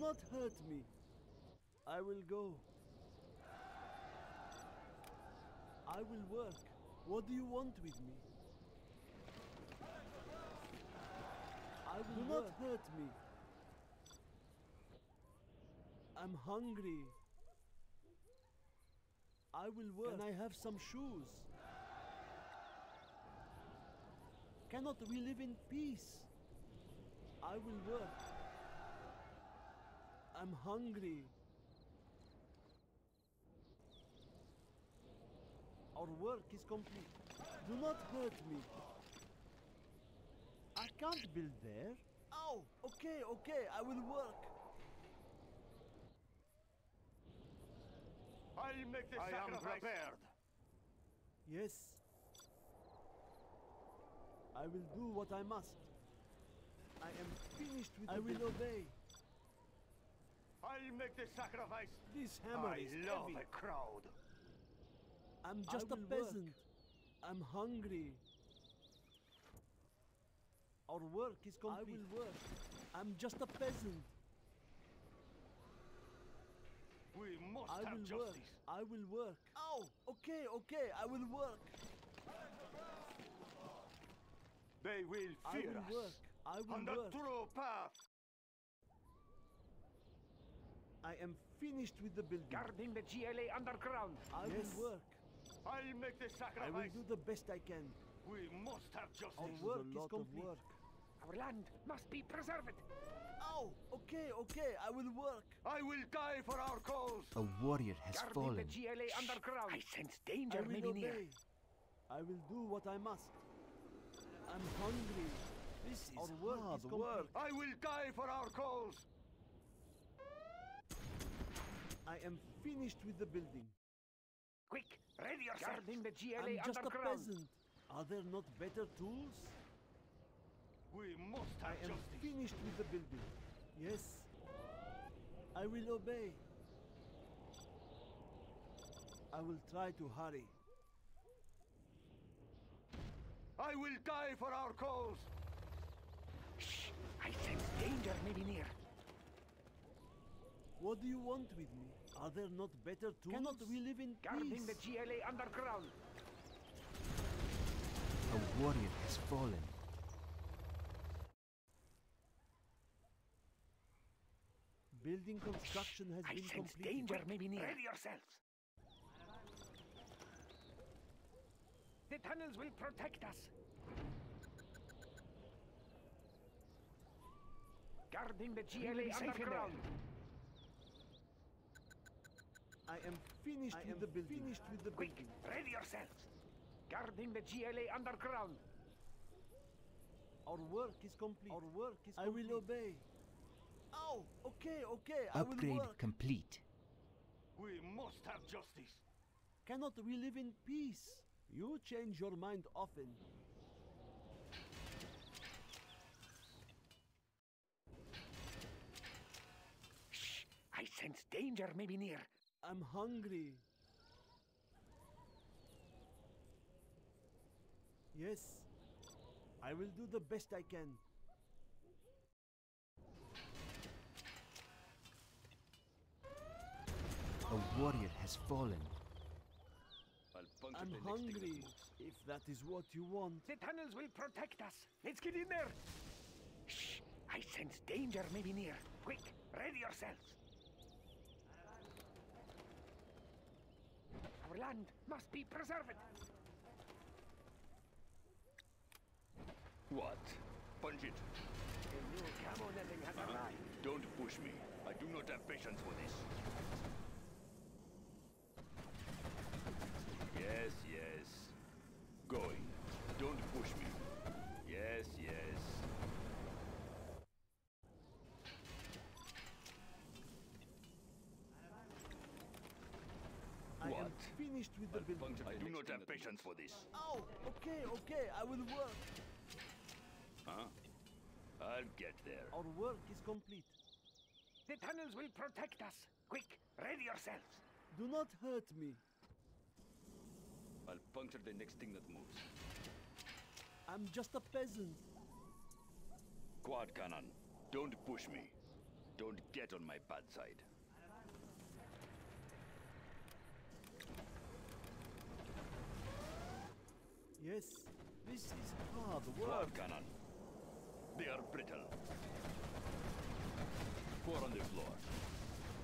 not hurt me. I will go. I will work. What do you want with me? I will do not hurt me. I'm hungry. I will work. Can I have some shoes? Cannot we live in peace? I will work. I'm hungry. Our work is complete. Do not hurt me. I can't build there. Oh, okay, okay, I will work. I'll make the I am prepared. Yes. I will do what I must. I am finished with I will obey. I'll make the sacrifice. This hammer I is love heavy. a crowd. I'm just a will work. peasant. I'm hungry. Our work is complete. I will work. I'm just a peasant. We must I have will justice. work. I will work. Oh, okay, okay, I will work. They will fear I fear will us. work. I will On the work. true path. I am finished with the building. Guarding the GLA underground. I yes. will work. I'll make the sacrifice. I will do the best I can. We must have justice. Our is work a is lot of complete. work. Our land must be preserved. Oh, okay, okay, I will work. I will die for our cause. A warrior has Guarding fallen. the GLA underground. I sense danger I will maybe near. I will do what I must. I'm hungry. This is Our work hard is complete. work. I will die for our cause. I am finished with the building. Quick, ready yourself. Guarding the GLA I'm just a peasant. Are there not better tools? We must I am justice. finished with the building. Yes. I will obey. I will try to hurry. I will die for our cause. Shh, I sense danger maybe near. What do you want with me? Are there not better tools? Cannot we live in Guarding peace? the GLA underground. A warrior has fallen. Building construction has I been sense completed. danger may be near. Ready yourselves. The tunnels will protect us. Guarding the GLA underground. I am finished I with am the building. finished with the Quick, building. ready yourselves. Guarding the GLA underground. Our work is complete. Our work is I will obey. Oh, okay, okay. I will Upgrade work. complete. We must have justice. Cannot we live in peace? You change your mind often. Shh, I sense danger maybe near. I'm hungry. Yes. I will do the best I can. A warrior has fallen. I'll puncture I'm the next thing that hungry. If that is what you want. The tunnels will protect us. Let's get in there. Shh, I sense danger maybe near. Quick, ready yourselves. Land must be preserved. What? Punch it. The new camo netting has arrived. Don't push me. I do not have patience for this. Yes, yes. Going. Don't push me. Yes, yes. I am What? Finished with the building. I do not have patience for this. Oh, okay, okay. I will work. Huh? I'll get there. Our work is complete. The tunnels will protect us. Quick, ready yourselves. Do not hurt me. I'll puncture the next thing that moves. I'm just a peasant. Quad cannon. Don't push me. Don't get on my bad side. Yes, this is hard Quad work. cannon. They are brittle. Four on the floor.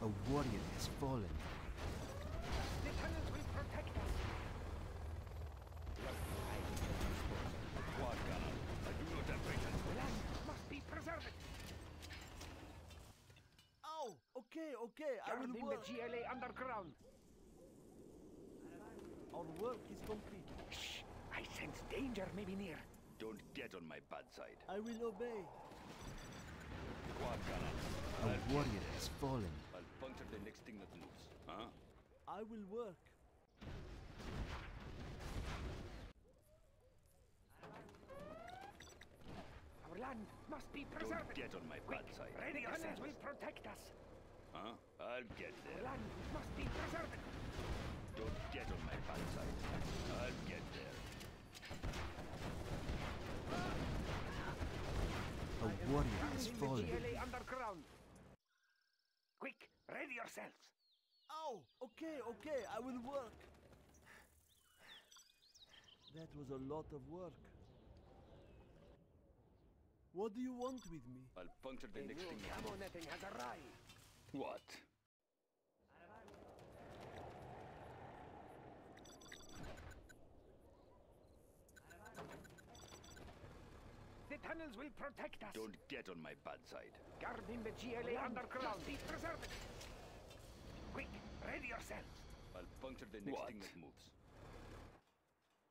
A warrior has fallen. The tunnels will protect us. Quad cannon. I do not have patience. The land must be preserved. Ow! Okay, okay, I will Guarding work. the GLA underground. Our work is complete. Shh! I sense danger may be near. Don't get on my bad side. I will obey. Quad cannon. A warrior has fallen. I'll puncture the next thing that moves. Huh? I will work. Our land must be preserved. Don't preserved. get on my bad side. Ready tunnels will protect us. Huh? I'll get Our land must be preserved. Don't get on my bad side. I'll get there. A warrior has fallen. the GLA underground. Quick, ready yourselves. Ow! Okay, okay, I will work. That was a lot of work. What do you want with me? I'll puncture the The next thing that camo netting has arrived. What? Tunnels will protect us. Don't get on my bad side. Guarding the GLA underground. Be preserved. Quick, ready yourselves. I'll puncture the next What? thing that moves.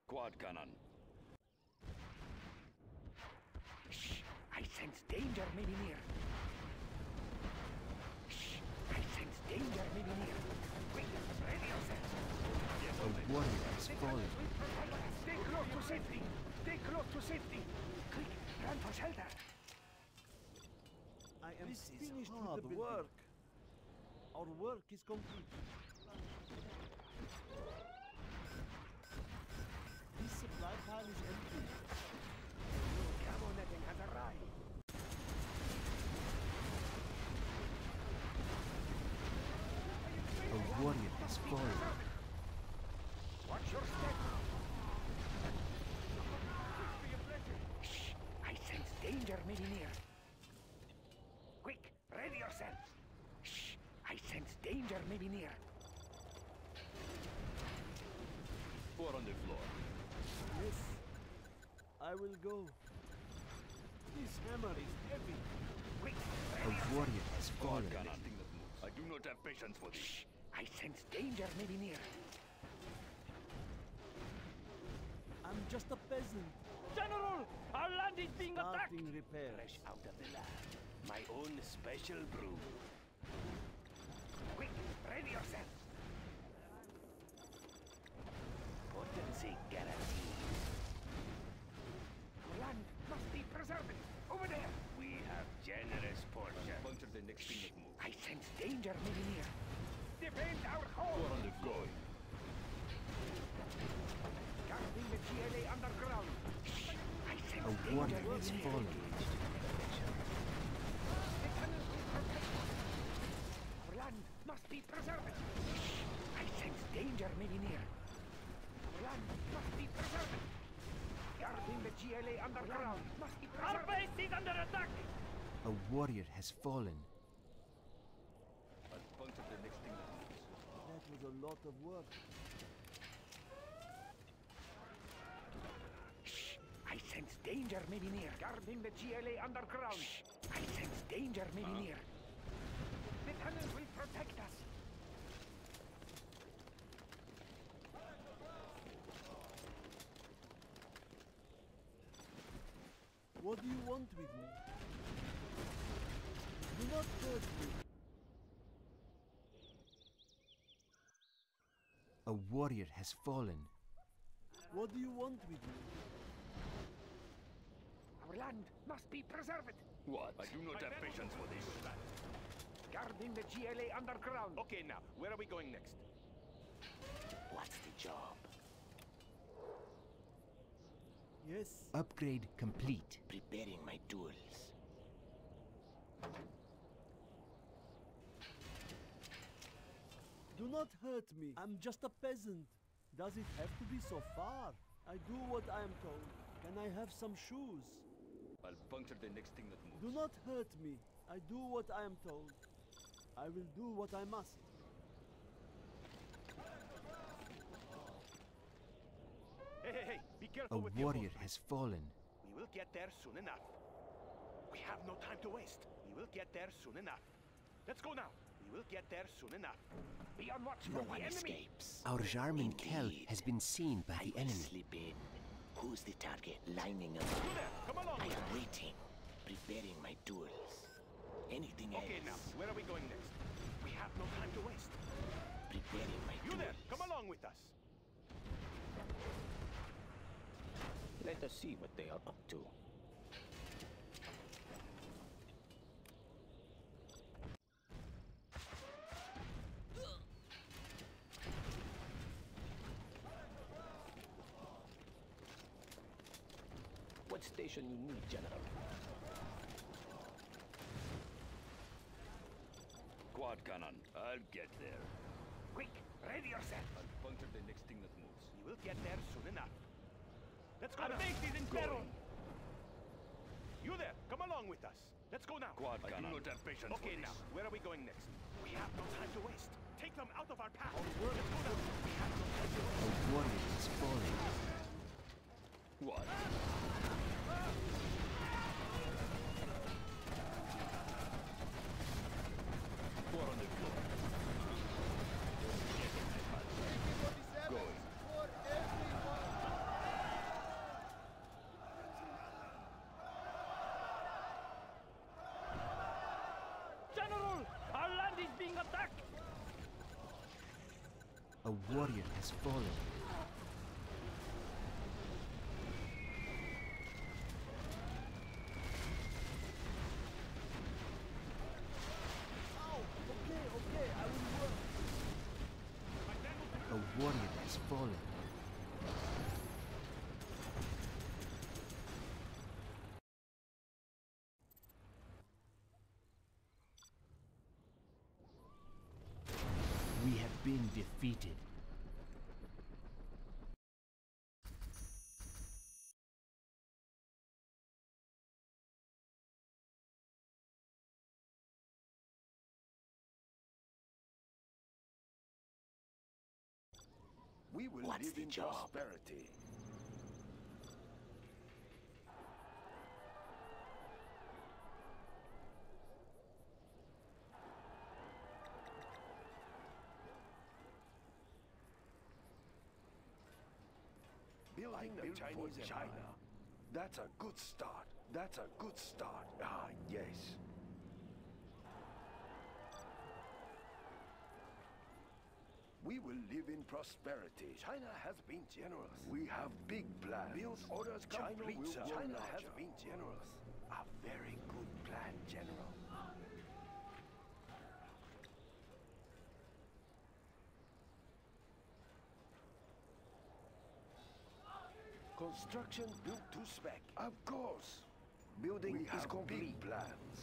Quad cannon. Shh! I sense danger may be near. Shh! I sense danger may be near. Quick, ready yourselves. Get A on my warrior has The fallen. tunnels will protect us. Stay close to safety. Stay close to safety. Quick, run for shelter. I am This is finished hard with the work. Our work is complete. This supply pile is empty. New camo netting has arrived. A warrior has fallen. Watch your step. Shh! I sense danger may be near. Quick, ready yourselves. Shh! I sense danger may be near. Four on the floor. Yes, I will go. This hammer is heavy. Quick, A ready yourselves. warrior has fallen. cannon. Next thing that moves. I do not have patience for this. Shh! I sense danger may be near. I'm just a peasant. General, our land is being Starting repairs. Fresh out of the lab. My own special brew. Quick, ready yourselves. Potency guaranteed. Our land must be preserved. Over there. We have generous portion. Puncture the next thing that moves. I sense danger may be near. Defend our Four home. on the floor. Guarding the GLA underground. I sense A danger warrior has fallen. The tunnels will protect us. Our land must be preserved. I sense danger may near. Our land must be preserved. Guarding the GLA underground must be preserved. Our base is under attack. A warrior has fallen. I'll puncture the next thing that moves. That was a lot of work. Shh! I sense danger may be near. Guarding the GLA underground. I sense danger may be near. The tunnels will protect us. What do you want with me? Do not hurt me. A warrior has fallen. What do you want with me? Our land must be preserved. What? I do not have patience for this. Guarding the GLA underground. Okay, now, where are we going next? What's the job? Yes. Upgrade complete. Preparing my tools. Do not hurt me. I'm just a peasant. Does it have to be so far? I do what I am told. Can I have some shoes? I'll puncture the next thing that moves. Do not hurt me. I do what I am told. I will do what I must. Hey, hey, hey, be A careful with your warrior boat. has fallen. We will get there soon enough. We have no time to waste. We will get there soon enough. Let's go now. We will get there soon enough. Be on watch No for one the enemy. escapes. Our Jarman Kell Indeed. has been seen by I the will enemy. Who's the target lining up? There, come along I am waiting, preparing my tools. Anything Okay, else? Okay, now, where are we going next? We have no time to waste. Preparing my You tools. there, come along with us. Let us see what they are up to. What you need, General? Quad cannon. I'll get there. Quick, ready yourself. I'll puncture the next thing that moves. You will get there soon enough. Let's go Our now. base is in peril. You there, come along with us. Let's go now. Quad I do cannon. not have patience Okay, for now, where are we going next? We have no time to waste. Take them out of our path. Our work Let's go now. We have no time to waste. A warrior has fallen. What? Four on the floor. Going. General, our land is being attacked. A warrior has fallen. Ow! Okay, okay, I will work. A warrior has fallen. We have been defeated. We will What's live the in job? prosperity. Building Chinese China. That's a good start. That's a good start. Ah, yes. We will live in prosperity. China has been generous. We have big plans. Build orders China complete, will. China has been generous. A very good plan, General. Construction built to spec. Of course. Building We is complete. big plans.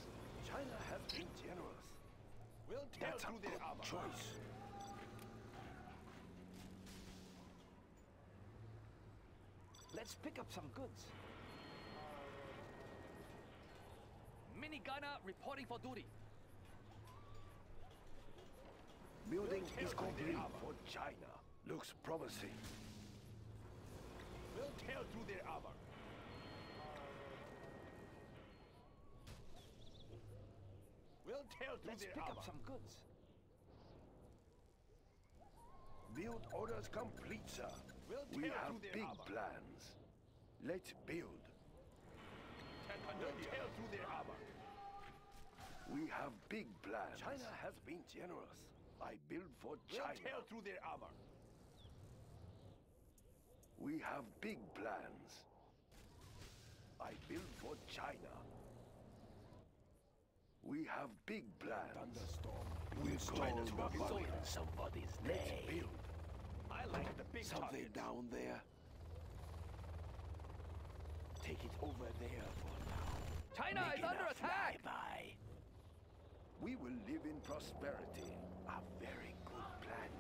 China has been generous. We'll That's a good choice. Let's pick up some goods. Minigunner reporting for duty. Building is complete for China. Looks promising. We'll tear through their armor. We'll tear through Let's their pick armor. up some goods. Build orders complete, sir. We'll We have big armor. plans. Let's build. We'll tear through their armor. We have big plans. China has been generous. I build for We'll China. tear through their armor. We have big plans. I build for China. We have big plans. Thunderstorm. We're going to Ruin somebody's Let's day. build. I like the big Something targets. down there. Take it over there for now. China is under a attack. flyby. We will live in prosperity. A very good plan,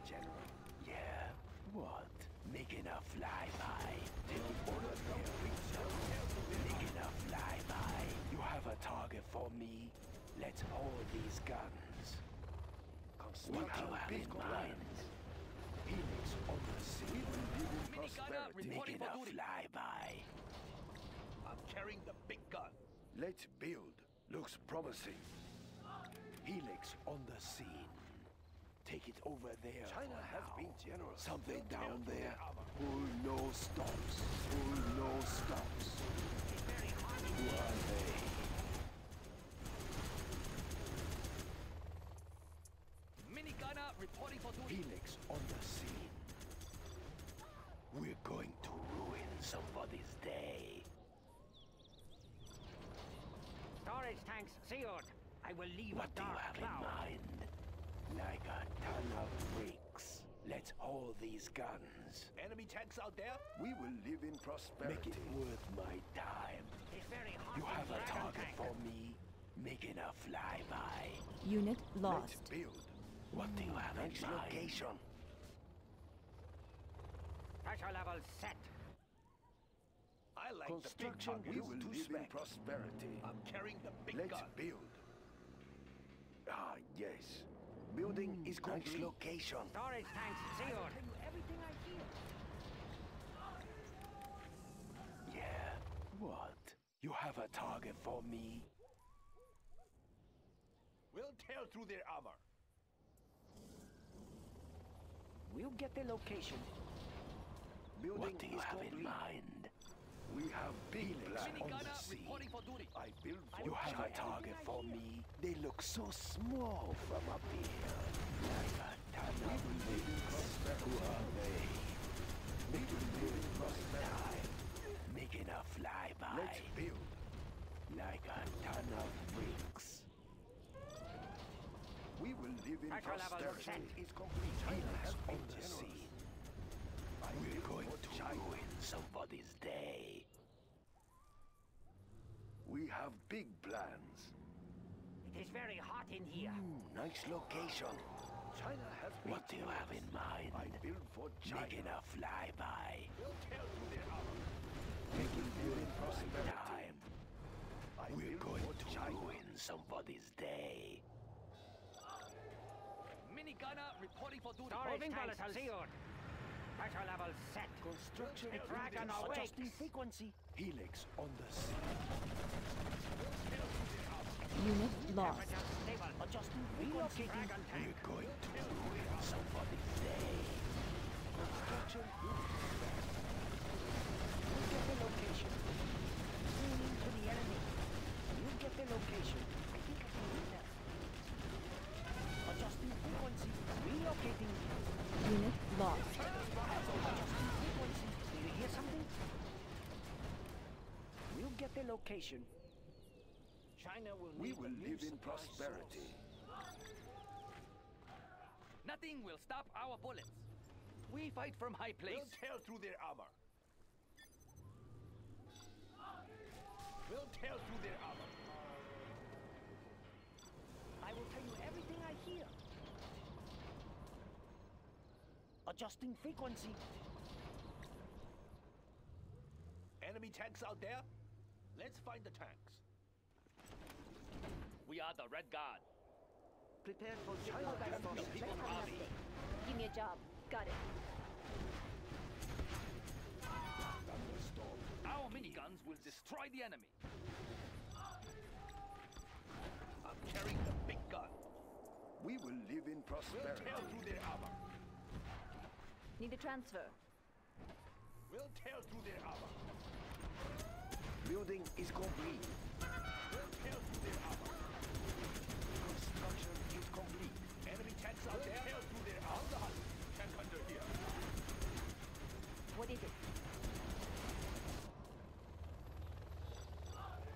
Making a flyby. Making a flyby. You have a target for me. Let's hold these guns. What do you have in mind? Helix on the sea. We will live in prosperity. Making a flyby. I'm carrying the big gun. Let's build. Looks promising. Helix on the scene. Take it over there. China for has now. been generous. Something They'll down there. through Who no stops. Who no stops. Who are they? Minigunner reporting for duty. Helix on the scene. We're going to ruin somebody's day. Storage tanks sealed. I will leave What a do you dark have in cloud. Mind? Like a ton of bricks. Let's hold these guns. Enemy tanks out there? We will live in prosperity. Make it worth my time. It's very hot You have a target Tank. for me? Making a flyby. Unit lost. Let's lost. build. What do you have in mind? location. Pressure level set. I like the big Construction. We will to live in prosperity. I'm carrying the big Let's gun. build. Ah, yes. Building is Nice complete. location. Storage tanks sealed. Yeah. What? You have a target for me? We'll tear through their armor. We'll get the location. Building What do you is have in mind? We have big plans on the sea. for. I build for You have a target for me? They look so small from up here. Like a ton of bricks. Who are they? Making good time. Making a flyby. Let's build. Like a ton of bricks. We will live in prosperity. is complete. Has on the. I We're going to ruin somebody's day. We have big plans. It is very hot in here. Nice location. China has What do you have in mind? I build for China. Making a flyby. We'll tear through their armor. Making live in prosperity. Time. I We're going to China. ruin somebody's day. Minigunner reporting for duty. Storage Moving tanks volatiles. sealed. Pressure level set. Construction. The Dragon awakes. frequency. Helix on the sea. Unit lost. Temperature stable. Adjusting frequency. Dragon tank. We're going to ruin somebody's day. Construction. We'll get the location. Aiming to the enemy. We'll get the location. I think I can do that. Adjusting frequency. Relocating. Unit lost. Adjusting frequency. Do you hear something? We'll get the location. China will We will a new live in supply prosperity. Nothing will stop our bullets. We fight from high place. We'll tear through their armor. We'll tear through their armor. I will tell you everything I hear. Adjusting frequency. Enemy tanks out there? Let's find the tanks. We are the Red Guard. Prepare for China the People's Army. Give me a job. Got it. Our miniguns will destroy the enemy. I'm carrying the big gun. We will live in We'll prosperity. through their armor. Need a transfer. We'll tear through their armor. Building is complete. We'll tear through their armor. Construction is complete. Enemy tanks out there? Tear through their. On the hunt. Tank hunter here. What is it?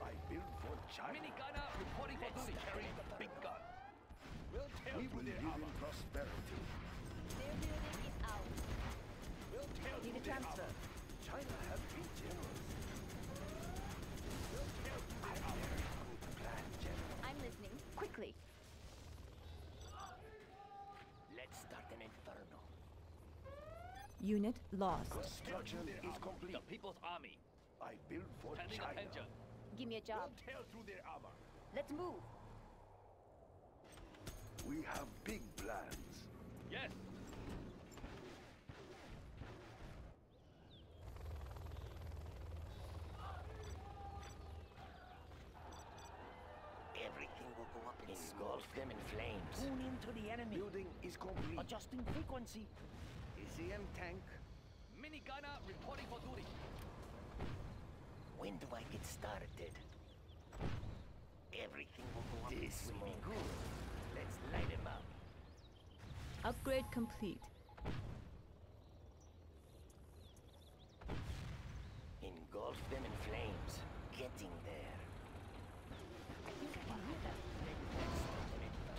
I build for China. Minigunner reporting for duty. carry the big gun. We'll tear We will live in prosperity. Their building is out. We'll tear Need a transfer. China has Unit lost. Construction is complete. The People's Army. I built for Standing China. attention. Give me a job. Tear through their armor. Let's move. We have big plans. Yes. Everything will go up in Engulf them in flames. Tune into the enemy. Building is complete. Adjusting frequency. ECM tank. Mini gunner reporting for duty. When do I get started? Everything will go up This will be good. Let's light him up. Upgrade complete. Engulf them in flames. Getting there. I think I can hear.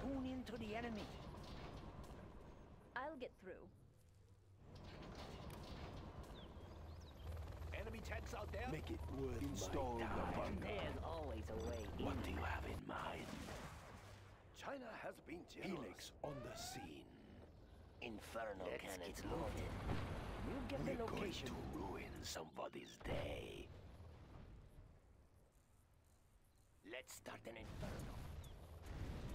Tune into the enemy. I'll get through. Enemy out there. Make it worth Install my time. the bunker. There's always a way in. What do you have in mind? China has been generous. Helix on the scene. Infernal Let's cannons loaded. We'll get We're the going to ruin somebody's day. Let's start an inferno.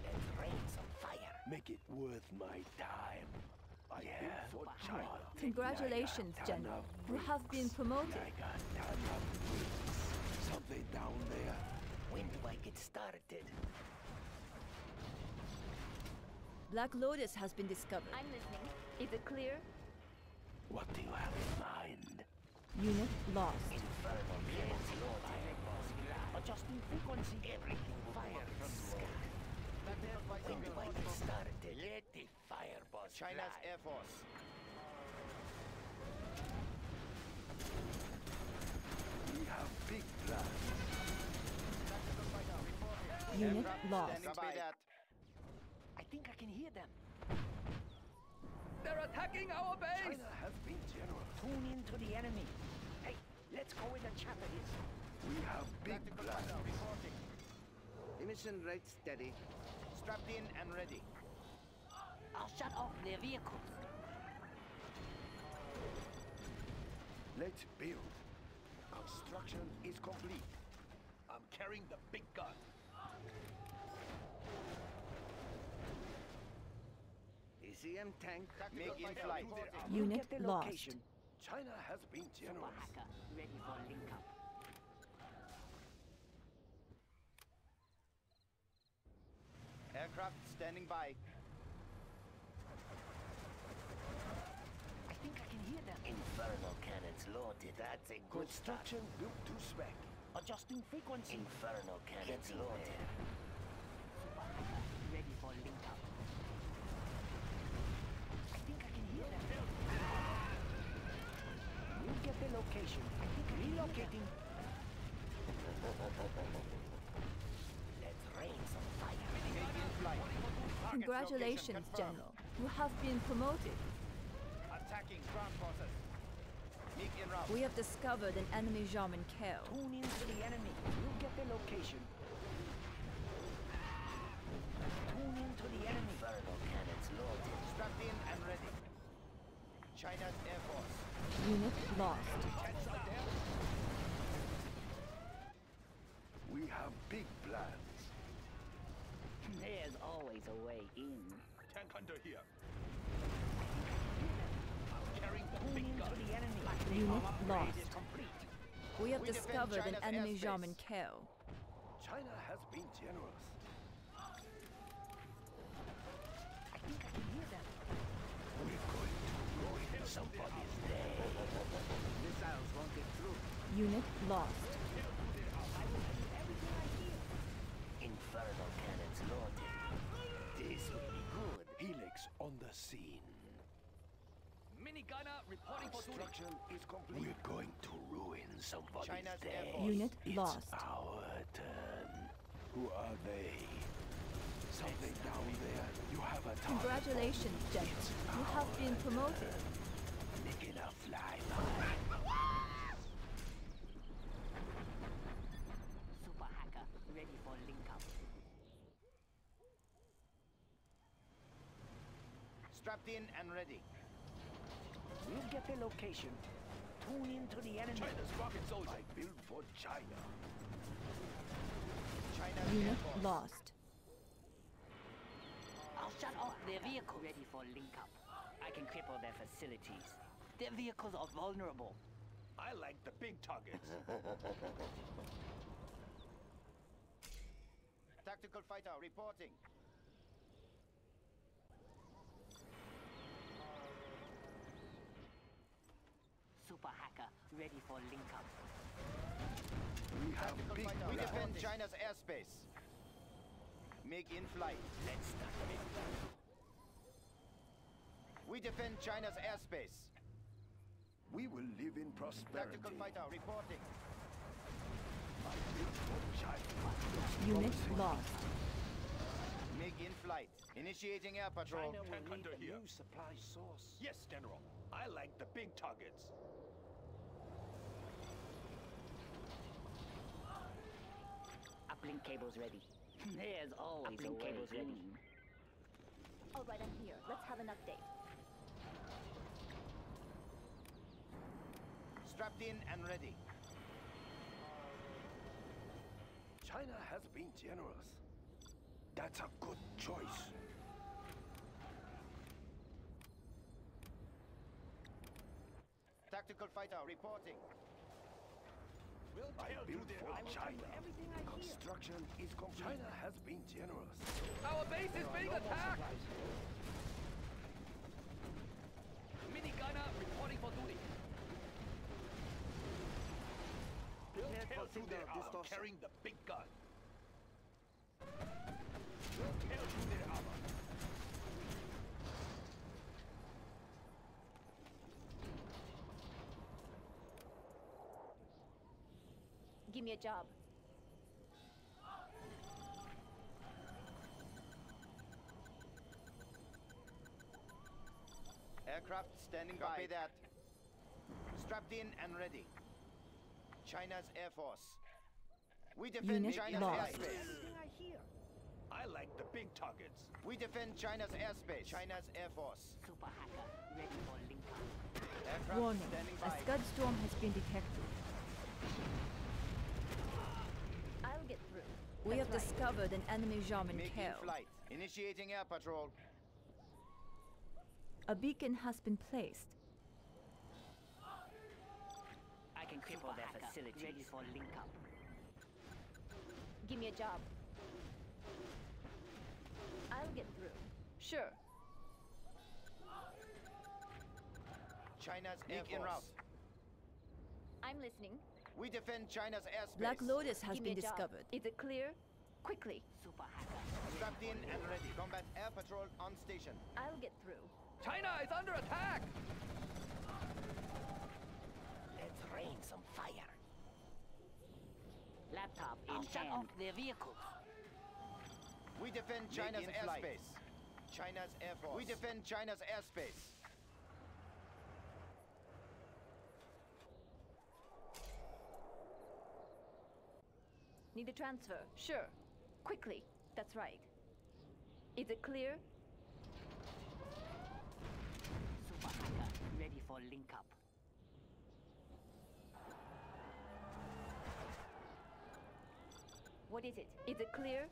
Let's rain some fire. Make it worth my time. Congratulations, Like a ton General. You have been promoted. Like a ton of bricks. Something down there. When do I get started? Black Lotus has been discovered. I'm listening. Is it clear? What do you have in mind? Unit lost. Infernal cannons loaded. Adjusting frequency. Everything will go up in. When do I get started? Let China's. Air Force. We have big plans. Unit lost. Standing by. that. I think I can hear them. They're attacking our base. China has been generous. Tune into the enemy. Hey, let's go where the chatter is. We have big plans. reporting. Emission rate steady. Strapped in and ready. I'll shut off their vehicles. Let's build. Construction is complete. I'm carrying the big gun. ECM tank. MiG in flight. Unit get the lost. China has been generous. Hacker, ready for link up. Aircraft standing by. I think I can hear them. Infernal cannons loaded. That's a good start. Construction built to spec. Adjusting frequency. Infernal cannons Getting loaded. there. Ready for link up. I think I can hear them. We'll get the location. I think relocating. Let's rain some fire. MiG in flight. Congratulations, General. You have been promoted. Attacking ground forces. MiG in route. We have discovered an enemy Jarman Kell. Tune into the enemy. We'll get the location. Tune into the enemy. Infernal cannons loaded. Strapped in and ready. China's Air Force. Unit lost. Tanks out there. We have big plans. There's always a way in. Tank under here. Tune into the enemy. Unit lost. We have We discovered an enemy. Jarman Kell. China has been generous. I think I can hear them. We're going to ruin somebody's day. Missiles won't get through. Unit lost. Infernal cannons loaded. This will be good. Helix on the scene. Mini gunner reporting for duty. Is complete. We're going to ruin somebody's China's day. Unit it's lost. our turn. Who are they? Something down there. You have a target. Congratulations, General. You have been promoted. Making a flyby. Super hacker, ready for link up. Strapped in and ready. We'll get the location. Tune into the enemy. China's rocket soldier. I build for China. China's Unit lost. I'll shut off their vehicle ready for link up. I can cripple their facilities. Their vehicles are vulnerable. I like the big targets. Tactical fighter reporting. Super hacker ready for link up. We have Tactical big fighter. We defend China's airspace. MiG in flight. Let's start it. We defend China's airspace. We will live in prosperity. Tactical fighter reporting. I build China. Unit lost. MiG in flight. Initiating air patrol. China will Tank need under a here. new supply source. Yes, General. I like the big targets. Uplink cables ready. There's always Uplink cables ready. All right, I'm here. Let's have an update. Strapped in and ready. China has been generous. That's a good choice. Tactical fighter reporting. We'll I tell build you for I will tell China. you everything I hear. Construction is complete. China has been generous. Our base is being attacked. Mini gunner reporting for duty. We'll Prepared tell for you their signal distortion. carrying the big gun. We'll tell you their armor. Give me a job. Aircraft standing by. Copy that. Strapped in and ready. China's Air Force. We defend Unit China's lost. airspace. Everything I like the big targets. We defend China's airspace. China's Air Force. Super hacker ready for link up. Warning. standing A. Scud storm has been detected. I'll get through. We have right. discovered an enemy Jarman Making Kell. flight. Initiating air patrol. A beacon has been placed. I can cripple their facilities. Ready for link up. Give me a job. I'll get through. Sure. China's Air MiG en route. Force. I'm listening. We defend China's airspace. Black Lotus has Give been a job. discovered. Is it clear? Quickly. Super hacker. Strapped in and ready. Combat air patrol on station. I'll get through. China is under attack. Let's rain some fire. Laptop in I'll shut off their vehicles. We defend China's airspace. China's Air Force. We defend China's airspace. Need a transfer? Sure. Quickly. That's right. Is it clear? Super hacker ready for link up. What is it? Is it clear?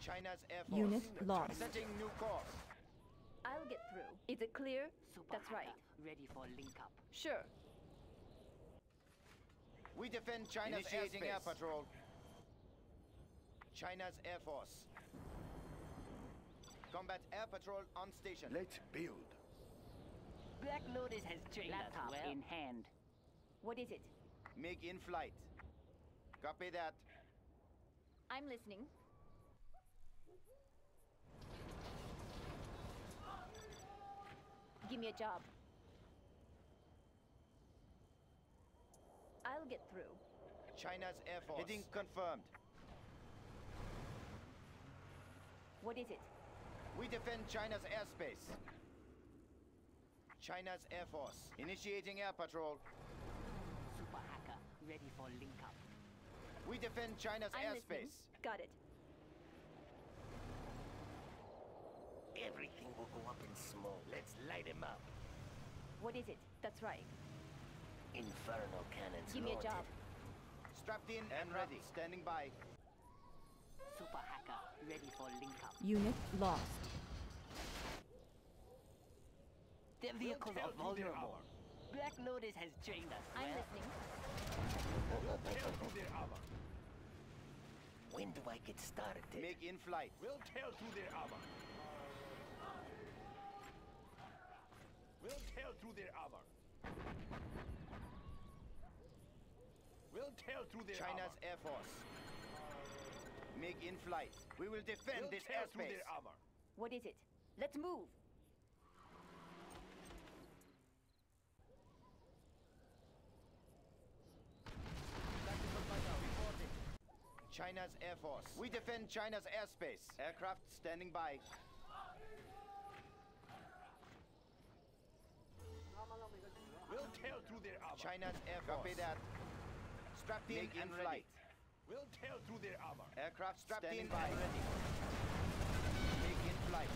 China's Air Force. Unit lost. Setting new course. I'll get through. Is it clear? Super That's right. ready for link up. Sure. We defend China's Initiating air airspace. patrol. China's Air Force. Combat air patrol on station. Let's build. Black Lotus has trained Laptop us well. in hand. What is it? MiG in flight. Copy that. I'm listening. Give me a job. I'll get through. China's Air Force. Heading confirmed. What is it? We defend China's airspace. China's Air Force. Initiating air patrol. Super hacker ready for link up. We defend China's I'm listening. airspace. Got it. Everything will go up in smoke. Let's light him up. What is it? That's right. Infernal cannons Give me a loaded. job. Strapped in and ready. Standing by. Super hacker, ready for link up. Unit lost. Their vehicles are vulnerable. Black Lotus has trained us I'm well. listening. When do I get started? MiG in flight. We'll tear through their armor. We'll tear through their armor. We'll tear through their China's armor. Air Force. MiG in flight. We will defend We'll this airspace. What is it? Let's move. China's Air Force. We defend China's airspace. Aircraft standing by. We'll tear through their armor. China's Air Force. Copy that. Strapped in MiG and in flight. We'll tear through their armor. Aircraft Strapped standing in by. and ready. MiG in flight.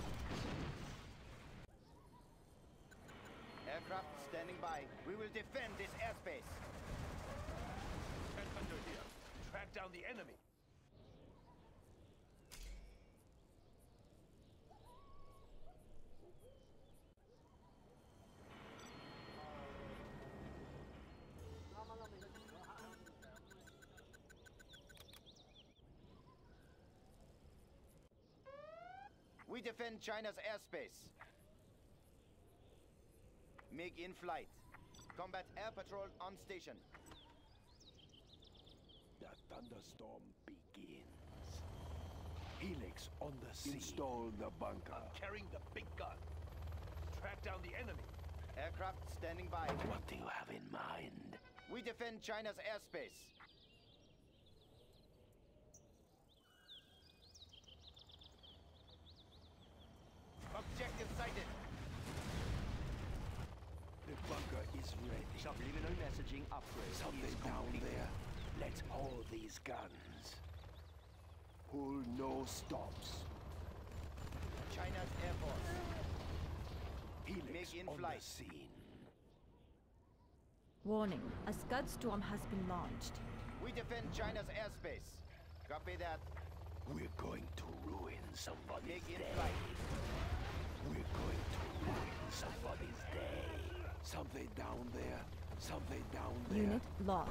Aircraft standing by. We will defend this airspace. Get under here. Track down the enemy. We defend China's airspace. MiG in flight. Combat air patrol on station. The thunderstorm begins. Helix on the sea. Install the bunker. I'm Carrying the big gun. Track down the enemy. Aircraft standing by. What do you have in mind? We defend China's airspace. Objective sighted. The bunker is ready. Subliminal messaging upgrade. Something down there. Let's hold these guns. Pull no stops. China's Air Force. Helix MiG in on flight. the scene. Warning, a Scud storm has been launched. We defend China's airspace. Copy that. We're going to ruin somebody's MiG in day. flight. We're going to ruin somebody's day. Something down there. Something down there. Unit lost.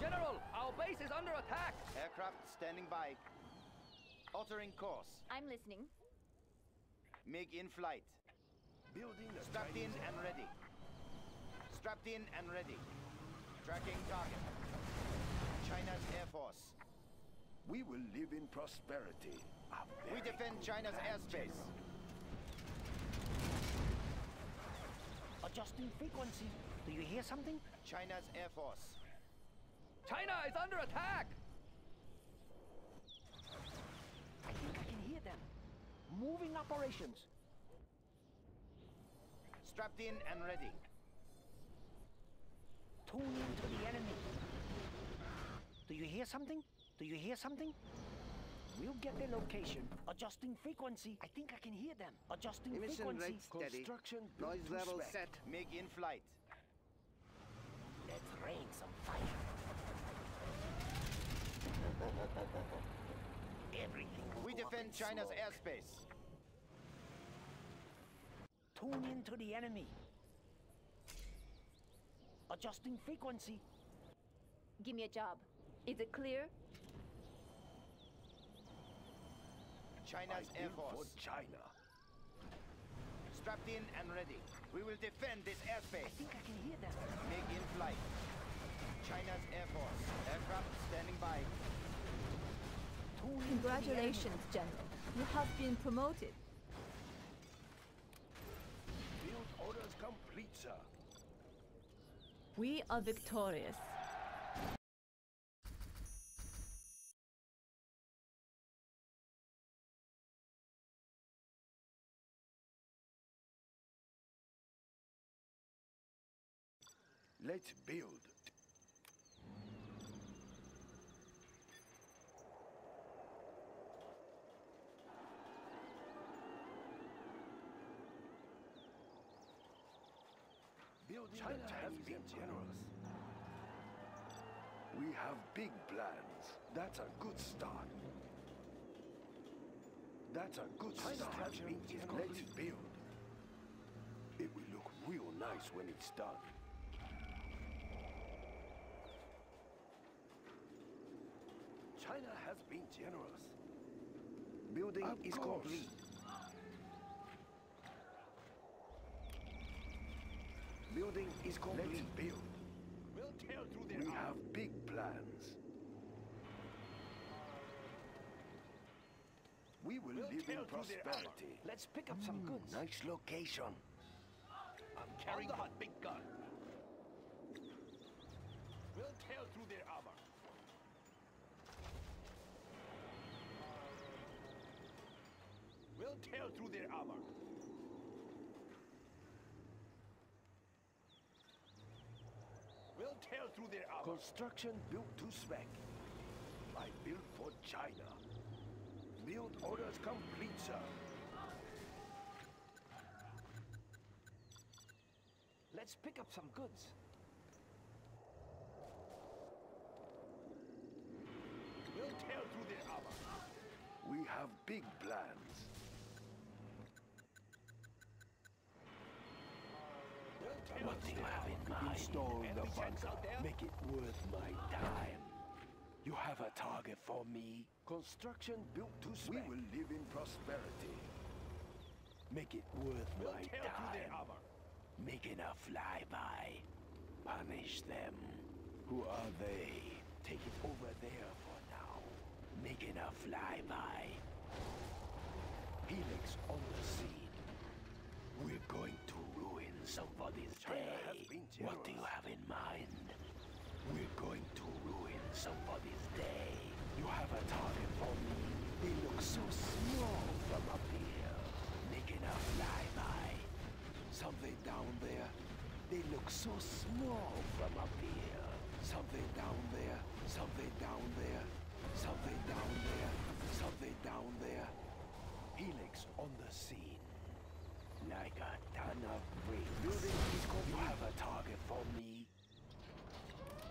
General, our base is under attack. Aircraft standing by. Altering course. I'm listening. MiG in flight. Building the Strapped in and ready. Strapped in and ready. Tracking target. China's Air Force. We will live in prosperity. We defend China's plan, airspace. Adjusting frequency. Do you hear something? China's Air Force. China is under attack! I think I can hear them. Moving operations. Strapped in and ready. Tune in to the enemy. Do you hear something? Do you hear something? We'll get their location. Adjusting frequency. I think I can hear them. Adjusting Emission frequency. rate steady. Construction Noise built level spec. set. MiG in flight. Let's rain some fire. Everything will We go up defend in China's smoke. airspace. Tune in to the enemy. Adjusting frequency. Give me a job. Is it clear? China's Air live for Force. China. Strapped in and ready. We will defend this airspace. I think I can hear them. MiG in flight. China's Air Force. Aircraft standing by. Tune in to the Congratulations, General. You have been promoted. Field orders complete, sir. We are victorious. Let's build. China has been generous. We have big plans. That's a good start. That's a good China's start. Let's build. It will look real nice when it's done. China has been generous. Building Of is course. complete. Building is complete. Let's build. We'll tear through their We have big plans. We will We'll live in tear through their armor. prosperity. Let's pick up some hmm, goods. Nice location. I'm carrying the big gun. We'll tear through their armor. We'll tear through their armor. We'll tear through their armor. Construction built to spec. I built for China. Build orders complete, sir. Let's pick up some goods. We'll tear through their armor. We have big plans. We'll tear What do you have in mind? Install the bunker. Make it worth my time. You have a target for me? Construction built to spec. We will live in prosperity. Make it worth We'll my tear through their time. armor. Making a flyby. Punish them. Who are they? Take it over there for now. Making a flyby. Helix on the scene. We're going to ruin somebody's day. what do you have in mind? We're going to ruin somebody's day. You have a target for me. They look so small from up here. Making a flyby. Something down there. They look so small from up here. Something down there. Something down there. Something down there. Something down there. Helix on the scene. Like a ton of bricks. Building is complete. You have a target for me.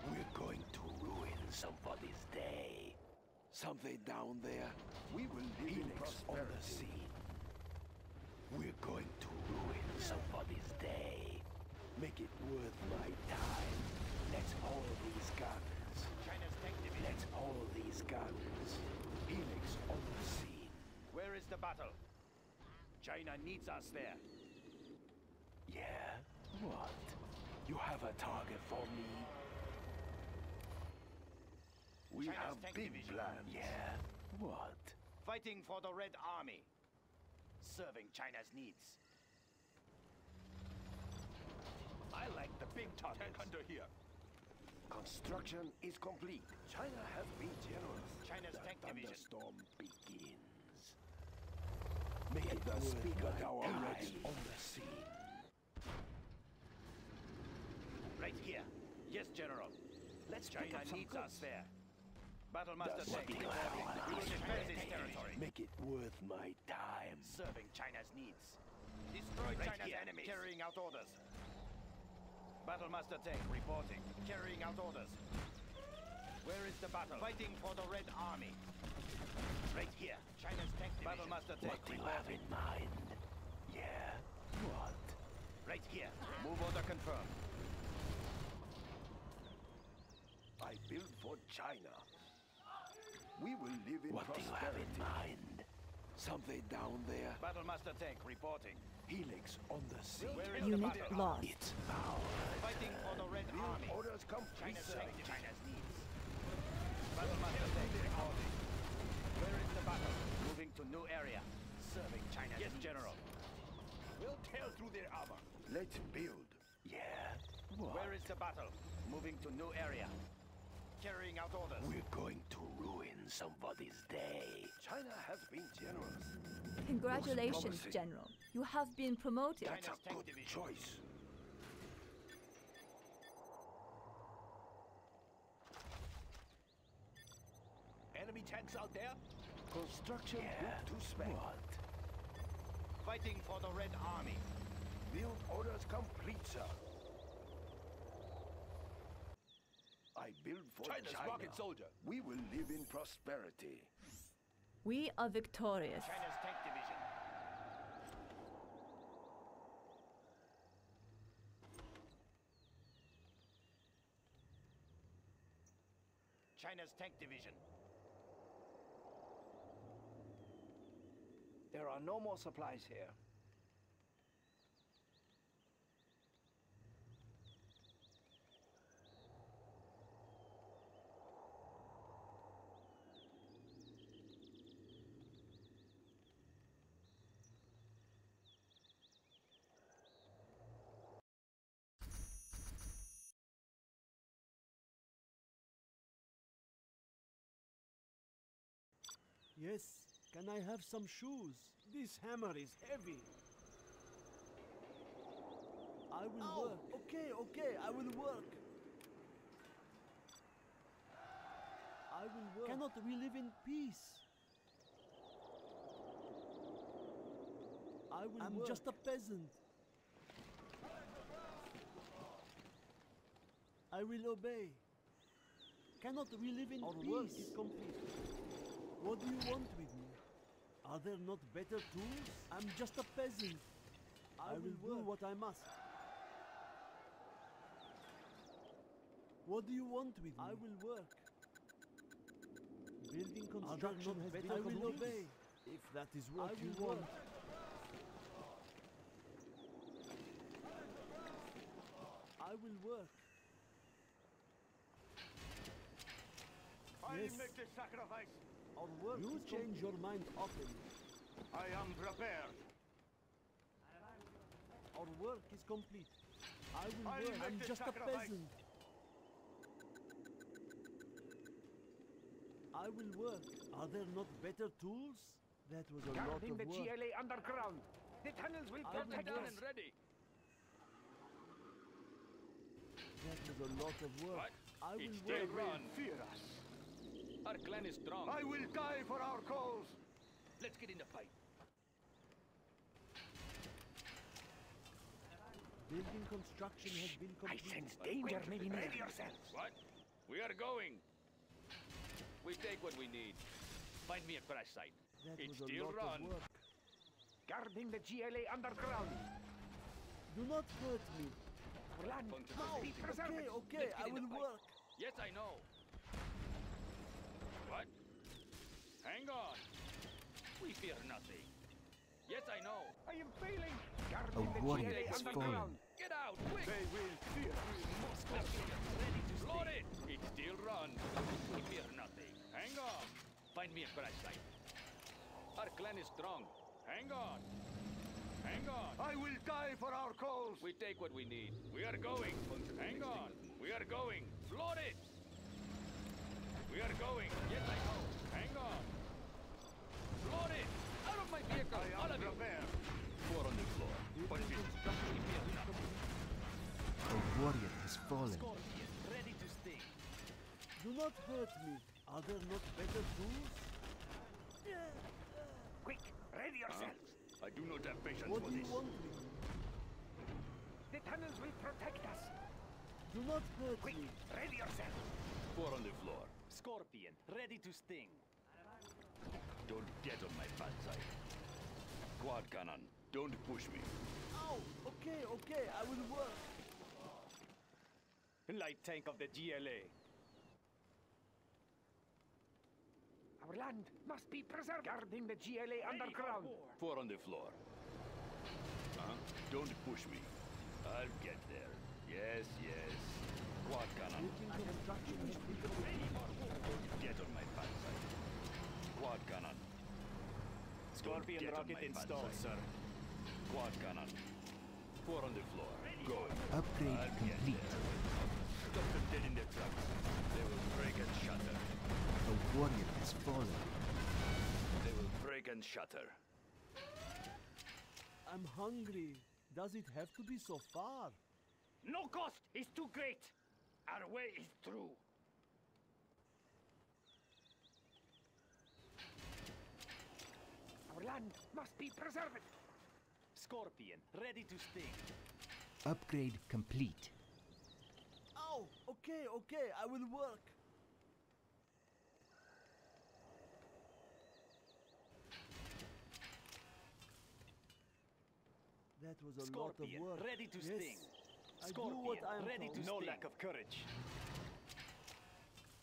We're going to ruin somebody's day. Something down there. We will live in on the scene. We're going to ruin somebody's day. Make it worth my time. Let's haul these guns. China's tank division. Let's haul these guns. Helix on the scene. Where is the battle? China needs us there. Yeah? What? You have a target for me? We China's have big division. plans. Yeah? What? Fighting for the Red Army. Serving China's needs. I like the big targets. Tank hunter here. Construction is complete. China has been generous. China's the tank division. thunderstorm begins. Make the speaker tower ready on the scene. Right here. Yes, General. Let's pick China up some needs goods. us there. Battle Master What tank do you We will defend this territory. Make it worth my time. Serving China's needs. Destroy Right China's here, enemies. carrying out orders. Battle Master tank reporting. Carrying out orders. Where is the battle? Fighting for the Red Army. Right here. China's tank division. Battle Master tank What do you have in mind? Yeah? What? Right here. Move order confirmed. I build for China. We will live in What do you have in prosperity. mind? Something down there. Battle Master tank reporting. Helix on the scene. Where is Unit the lost. It's power. Fighting for the Red Build Army. orders complete, China's sir. tank. China's needs. Battle Master tank reporting. Where is the battle? Moving to new area. Serving China's Yes, General. We'll tear through their armor. Let's build. Yeah? What? Where is the battle? Moving to new area. Carrying out orders. We're going to ruin somebody's day. China has been generous. Congratulations. General. You have been promoted. That's China's a good division. choice. Enemy tanks out there? Construction built to spec. What? Fighting for the Red Army. Build orders complete, sir. Build for China's China. rocket soldier. We will live in prosperity. We are victorious. China's tank division. China's tank division. There are no more supplies here. Yes, can I have some shoes? This hammer is heavy. I will work. Okay, okay, I will work. I will work. Cannot we live in peace? I will I'm just a peasant. I will obey. Cannot we live in Our peace? work is complete. What do you want with me? Are there not better tools? I'm just a peasant. I, will, do what I must. What do you want with me? I will work. Building construction has been I will obey. If that is what you want. I will work. I Yes. make the sacrifice. Our work you change your mind often. I am prepared. Our work is complete. I will I'll work. I'm the just a peasant. I will work. Are there not better tools? That was a lot Guarding of the work. GLA underground. The tunnels will I will protect work. ready. That was a lot of work. What? I will It's work. still run. Fear us. Our clan is strong. I will die for our cause. Let's get in the fight. Building construction has been completed. I completed. sense danger, maybe near. Ready yourselves. What? We are going. We take what we need. Find me a crash site. That It's was a still lot run. of work. Guarding the GLA underground. Do not hurt me. Our land Bunch of must be people. preserved. Okay, okay, I will fight. work. Yes, I know. What? Hang on. We fear nothing. Yes, I know. I am failing. Guarding the warrior GLA has. Get out, quick! They will fear. Ready to Load it! It's still run. We fear nothing. Hang on. Find me a crash site. Our clan is strong. Hang on. Hang on. I will die for our cause. We take what we need. We are going. Hang on. We are going. Float it. We are going. Yes, I know. Hang on. Float it. Out of my vehicle. I All of you. Four on the floor. A warrior has fallen. Ready to sting. Do not hurt me. Are there not better tools? Quick, ready yourselves. I do not have patience What for this. The tunnels will protect us. Do not hurt Quick, me. ready yourselves. Four on the floor. Scorpion, ready to sting. Don't get on my bad side. Quad cannon. Don't push me. Ow! Okay, okay, I will work. Light tank of the GLA. Our land must be preserved. Guarding the GLA underground. Four on the floor. Huh? Don't push me. I'll get there. Yes, yes. Quad cannon. Building construction has been completed. Don't get on my bad side. Quad cannon. Scorpion get rocket installed, sir. Quad cannon. Four on the floor. Go. Upgrade I'll complete. there. Stop them dead in their tracks. They will break and shatter. A warrior has fallen. They will break and shatter. I'm hungry. Does it have to be so far? No cost is too great. Our way is through. Our land must be preserved. Scorpion, ready to sting. Upgrade complete. Oh, okay, okay, I will work. That was a Scorpion, lot of work. ready to yes. sting. I Scorpion, do what I am ready told. to No sting. lack of courage.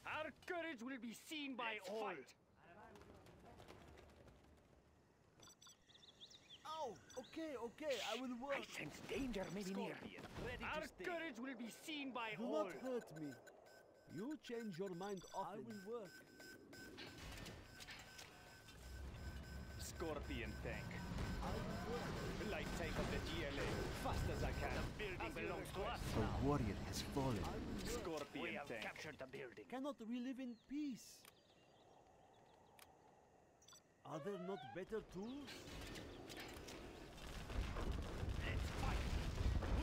Our courage will be seen by Let's all. fight. Oh, okay, okay, I will work. I sense danger maybe near. Scorpion, ready Our to sting. courage will be seen by Do all. not hurt me. You change your mind often. I will work. Scorpion tank. I will work. Light tank of the GLA. Fast as I can. The building As you belongs to us request. A warrior has fallen. I will work. Scorpion We have tank. captured the building. Cannot we live in peace? Are there not better tools? Let's fight.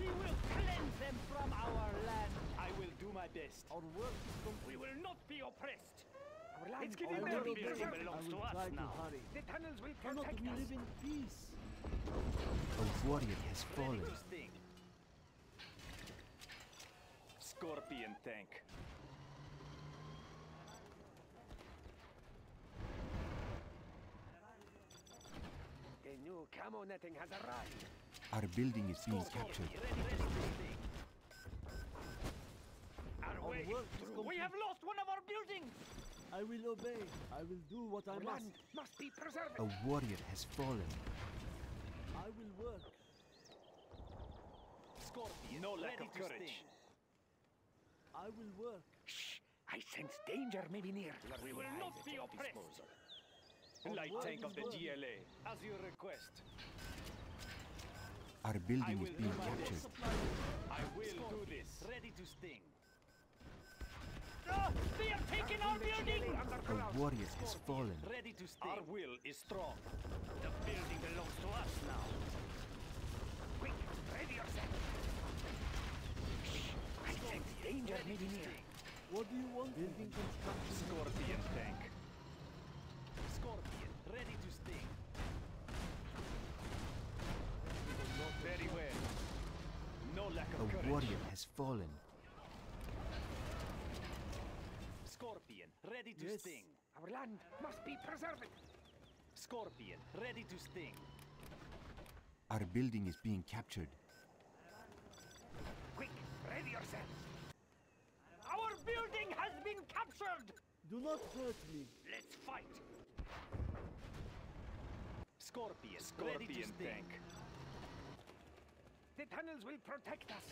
We will cleanse them from our land. I will do my best. Our work is complete. We will not be oppressed. Our land I it's getting will there. obey. The I belongs will to try us to now. hurry. The tunnels will Cannot protect we us. live in peace? A warrior has fallen. Scorpion tank. The new camo netting has arrived. Our building is being captured. Ready, ready to sting. Our Our way work is is through. We have lost one of our buildings. I will obey. I will do what I must. must be preserved. A warrior has fallen. I will work. Scorpion, no lack of courage. I will work. Shh! I sense danger may be near. We will not be oppressed. Light tank of the work. GLA. As you request. Our building is being captured. I will do this. Ready to sting. Ah, they have taken our building! A warrior has fallen. Ready to sting. Our will is strong. The building belongs to us now. Quick, ready yourself. Shh! I sense danger may be near. What do you want? Building construction. Scorpion tank. Scorpion, ready to A courage. warrior has fallen. Scorpion, ready to Yes. sting. Our land must be preserved. Scorpion, ready to sting. Our building is being captured. Quick, ready yourself. Our building has been captured! Do not hurt me. Let's fight. Scorpion, ready to Scorpion sting. tank. The tunnels will protect us.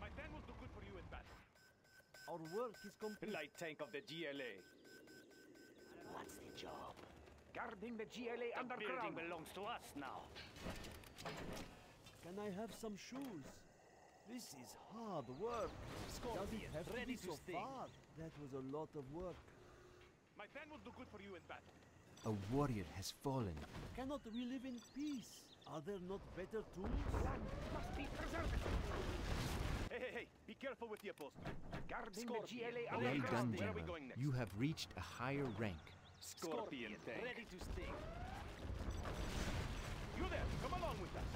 My plan will do good for you in battle. Our work is complete. Light tank of the GLA. What's the job? Guarding the GLA The underground. building belongs to us now. Can I have some shoes? This is hard work. Does it Scorpion, have to ready be to so sting. far? That was a lot of work. My plan will do good for you in battle. A warrior has fallen. Cannot we live in peace? Are there not better tools? Land must be preserved. Hey, hey, hey! Be careful with the upholstery. Guarding Scorpion, the GLA Well done, Where are we going next? You have reached a higher rank. Scorpion, tank. ready to sting. You there, come along with us.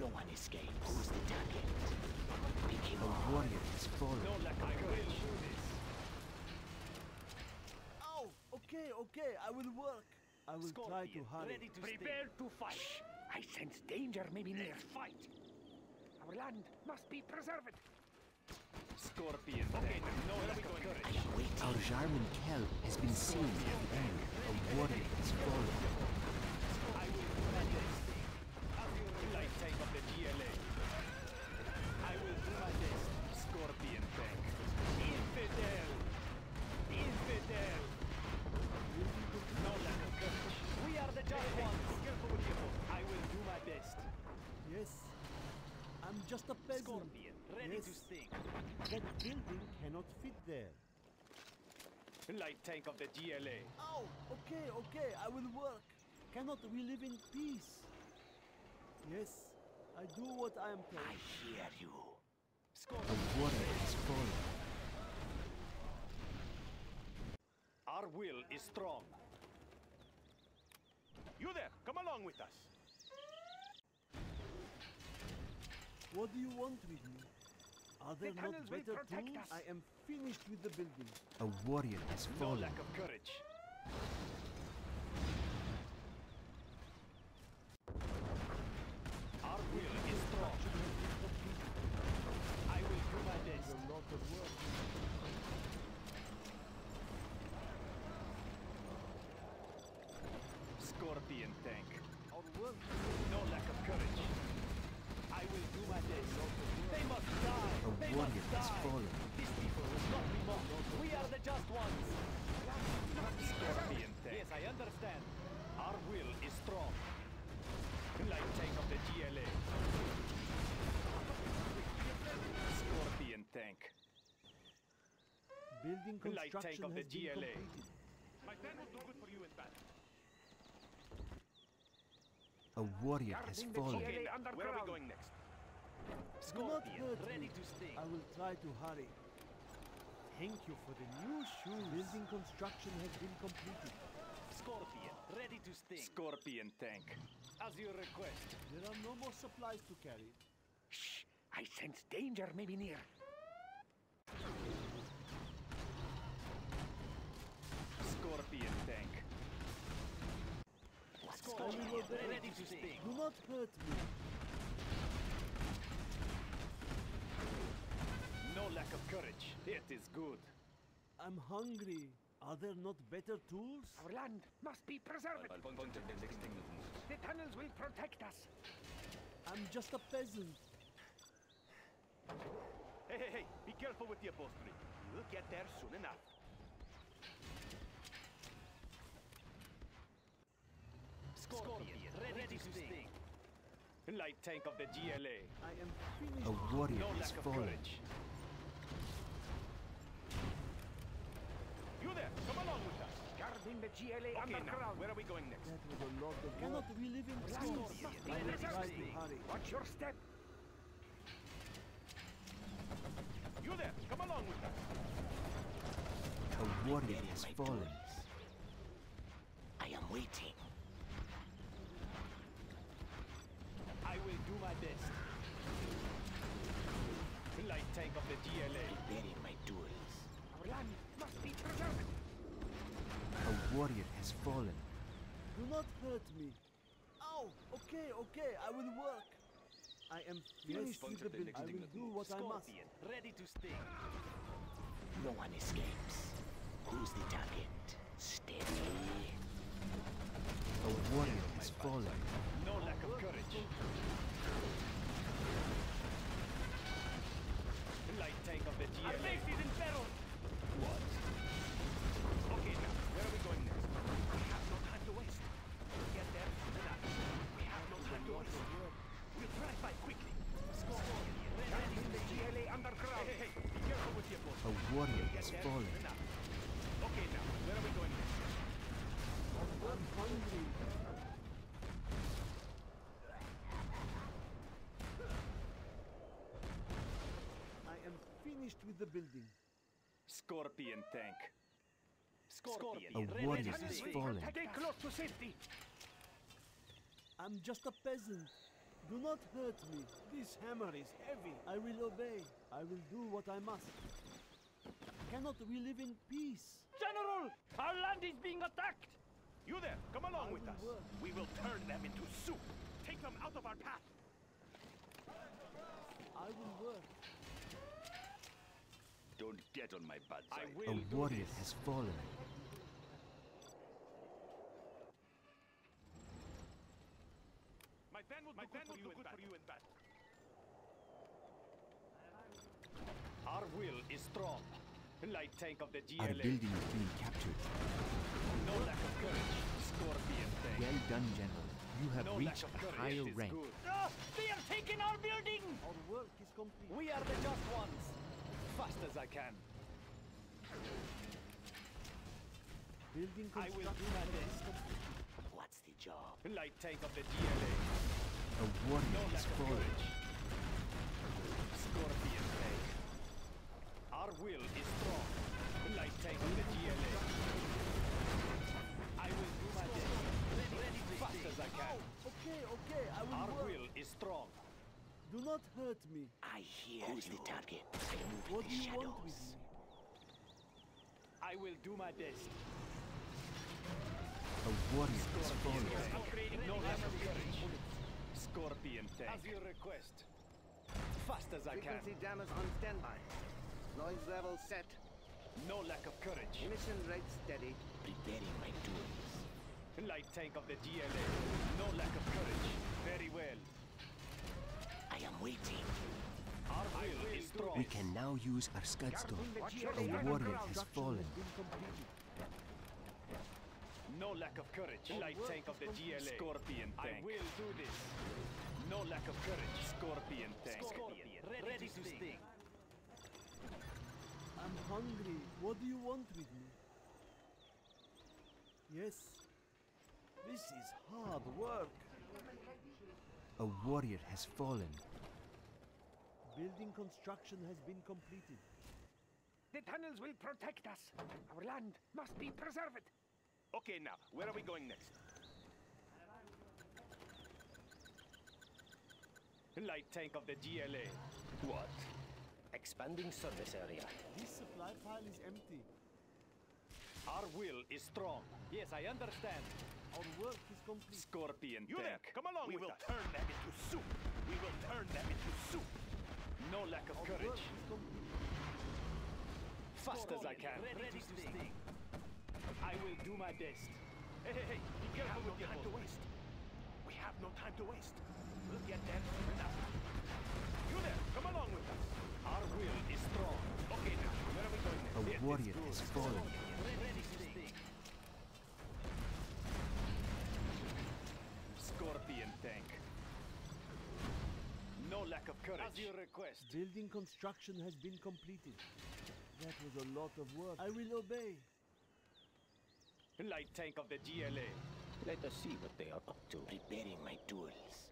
No one escapes. Who's the target? Pick him A warrior has fallen. No lack of courage. Oh, okay, okay, I will work. I will try to Scorpion, hurry. ready to Prepare to fight. I sense danger may be near. Fight. Our land must be preserved. Scorpion, okay, no lack of courage. Our Jarmen Kell has been seen at the end. A warrior has fallen. I will ready to sting. As you light tank of the GLA. I will do my best. Scorpion tank. Infidel! Infidel! No lack of courage. We are the just ones. Be careful with the upholstery. I will do my best. Yes. I'm just a peasant. Scorpion, ready yes. to sting. That building cannot fit there. Light tank of the GLA. Oh, okay, okay, I will work. Cannot we live in peace? Yes, I do what I am told. I hear you. A warrior has fallen. Our will is strong. You there, come along with us. What do you want with me? Are there not tunnels will better protect tools? us. I am finished with the building. A warrior has No lack of courage. Our will is strong. I will do my best. A lot of work. Scorpion tank. Our work. No lack of courage. I will do my best. They must die. A they warrior must has die. fallen. These people will not be mocked. We are the just ones. Scorpion tank. Yes, I understand. Our will is strong. Light tank of the GLA. Scorpion tank. Building Light tank construction of the has GLA. My plan will do good for you in battle. A warrior has Guarding the fallen. GLA Where are we going next? Do not Scorpion, ready to sting. I will try to hurry. Thank you for the new shoes. Building construction has been completed. Scorpion, ready to sting. Scorpion tank. As you request. There are no more supplies to carry. Shh! I sense danger may be near. Scorpion tank. I Scorpion, will obey. ready to sting. Do not hurt me. No lack of courage. It is good. I'm hungry. Are there not better tools? Our land must be preserved. The tunnels will protect us. I'm just a peasant. Hey, hey, hey, be careful with the upholstery. You'll get there soon enough. Scorpion, ready, to sting. Light tank of the GLA. I am finished. A warrior No has lack of fallen. courage. You there, come along with us. Guarding the GLA Okay, now, underground. where are we going next? That was a lot of Cannot we live in Our peace? land must be I will try preserved. to hurry. Watch your step. You there, come along with us. A warrior has fallen. I am waiting. I will do my best. Light tank of the GLA. Burying my tools. Our land must be preserved. A warrior has fallen. Do not hurt me. Ow! Okay, okay, I will work. I am finished with the building. I will do what I must. Scorpion, ready to sting. No one escapes. Who's the target? Steady. A warrior has fallen. No lack of courage. Light tank of the GLA. Our base is in peril. What? Okay, now, where are we going next? We have no time to waste. We'll get there soon enough. We have no time to waste. We'll drive by quickly. Scorpion, ready Guarding to the sting. GLA underground. Hey, hey, hey, be careful with your boat. A warrior Get fallen. Okay, now, where are we going next? I'm hungry. I am finished with the building. Scorpion tank. Scorpion, A ready warrior to has fallen. Stay close to safety. I'm just a peasant. Do not hurt me. This hammer is heavy. I will obey. I will do what I must. Cannot we live in peace? General, our land is being attacked. You there, come along I with us. work. We will turn them into soup. Take them out of our path. I will work. Don't get on my bad I side. will A warrior this. has fallen. My plan will do good, for, you for you in battle. Our will is strong. Light tank of the Our building is being captured. No lack of courage. Scorpion tank. Well done, General. You have no reached a higher rank. good. Ah, they are taking our building! Our work is complete. We are the just ones. Fast as I can. Building I will do my best. What's the job? Light tank of the GLA. A warrior No has lack courage. Scorpion tank. Our will is strong. Light tank the GLA. I will do my best. Ready, ready fast as I can. Oh, okay, okay, I will Our work. will is strong. Do not hurt me. I hear Who's you. the target? I What do the you want with shadows. me? I will do my best. A warrior has fallen. Upgrading no lack of courage. Scorpion tank. As you request. Fast as I can. Frequency jammers on standby. Noise level set. No lack of courage. Emission rate steady. Preparing my tools. Light tank of the GLA. No lack of courage. Very well. I am waiting. Our will is strong. We can now use our scud Scudstone. A warrior has fallen. No lack of courage. Light tank of the GLA. Scorpion tank. I will do this. No lack of courage. Scorpion tank. Scorpion. Ready, to sting. I'm hungry. What do you want with me? Yes. This is hard work. A warrior has fallen. Building construction has been completed. The tunnels will protect us. Our land must be preserved. Okay, now, where are we going next? Light tank of the GLA. What? Expanding service area. This supply pile is empty. Our will is strong. Yes, I understand. Our work is complete. Scorpion You there, come along we with will us. turn them into soup. We will turn them into soup. No lack of Our courage. work is complete. Fast as I can. Ready, to sting. I will do my best. Hey, hey, hey. Be We have careful no your time to waste. We have no time to waste. We'll get them soon enough. You there, come along with us. A Yes, it's warrior good. has fallen. Ready to sting. Scorpion tank. No lack of courage. As you request. Building construction has been completed. That was a lot of work. I will obey. Light tank of the GLA. Let us see what they are up to. Preparing my tools.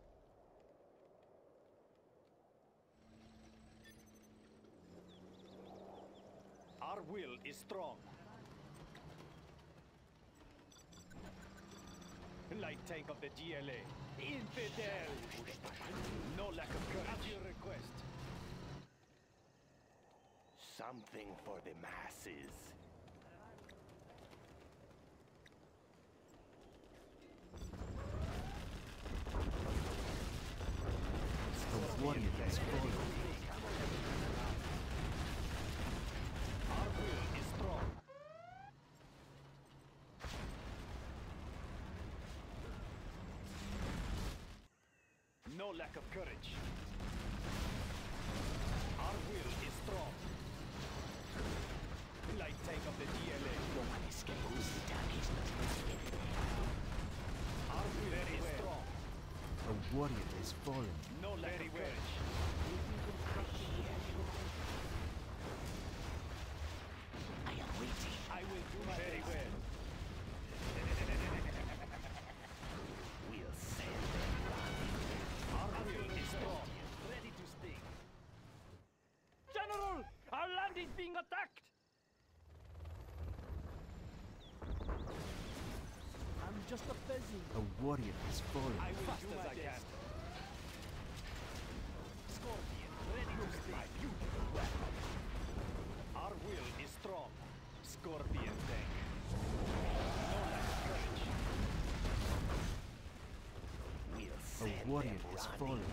Our will is strong. Light tank of the GLA. Infidel! No lack of courage. As you request. Something for the masses. A warrior has fallen. Our will is strong. No lack of courage. Our will is strong. Light tank of the GLA. No one escape. Who's the target? Our will is strong. A warrior has fallen. No lack of courage. I am waiting. I will do my Very well. We'll send them running. Our will is strong. Ready to sting. General! Our land is being attacked! I'm just a peasant. A warrior has fallen. I will Fast do as my I best. can. Scorpion, ready to sting. beautiful weapon. Our will is strong. Scorpion tank. No lack of courage. We'll A warrior them has running. fallen.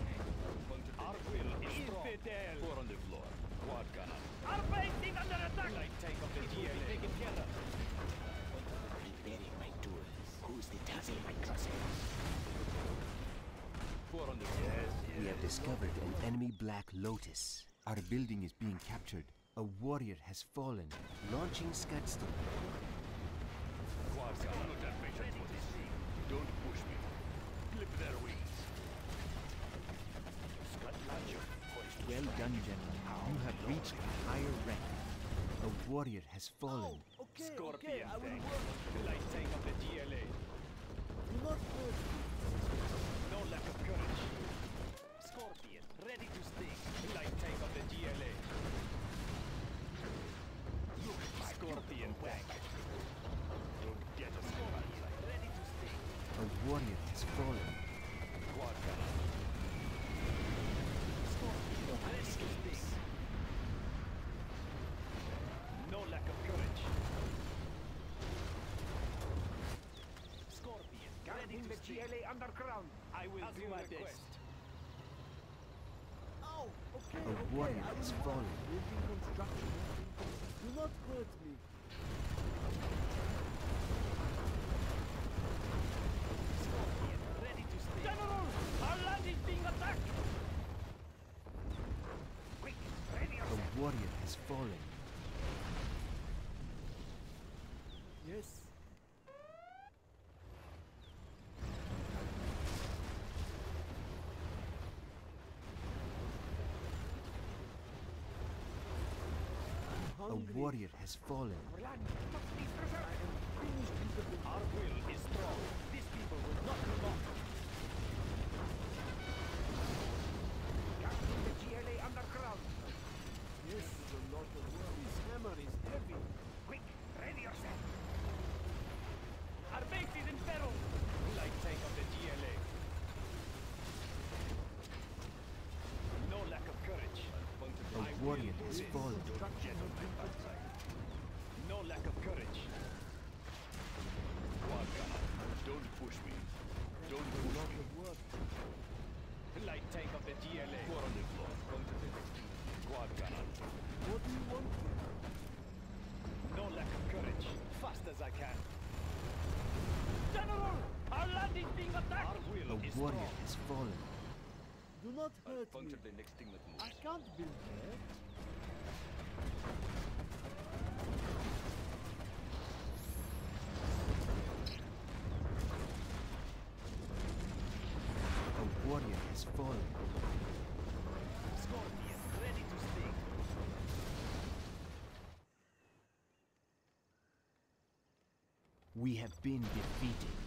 Our will is strong. Infidel! Four on the floor. Quad gunner. Our base is under attack! Light tank of the GLA. Taken care of. Discovered an enemy Black Lotus. Our building is being captured. A warrior has fallen. Launching Scud Storm. Quad gunner. Not that patient for this. Don't push me. Clip their wings. Scud launcher. Well done, General. You have reached a higher rank. A warrior has fallen. Oh, okay, Scorpion okay, I will tank. work. Light tank of the GLA. Do not hurt me. No lack of courage. Scorpion back. You'll get a scorpion. Ready to sting. A warrior is fallen. Quadra. Scorpion ready to sting. No lack of courage. Scorpion ready to sting. GLA underground. I will As do my request. best. Oh, okay, a okay. warrior is fallen. Do not hurt me. A warrior has fallen. Our will is strong. These people will not. Guarding the GLA underground. Yes, is a lot of work. This hammer is heavy. Quick, ready yourself. Our base is in peril! Light tank of the GLA. No lack of courage. A warrior has fallen. No lack of courage. Don't push me. Don't A push lot me. work. Light tank of the GLA. Four on the floor. Come to the next Quad cannon. What do you want? No lack of courage. Fast as I can. General! Our land is being attacked! Our will A is warrior strong. has fallen. Do not hurt me. Puncture the next thing that moves. I can't build there. A warrior has fallen. Scorpion, ready to sting. We have been defeated.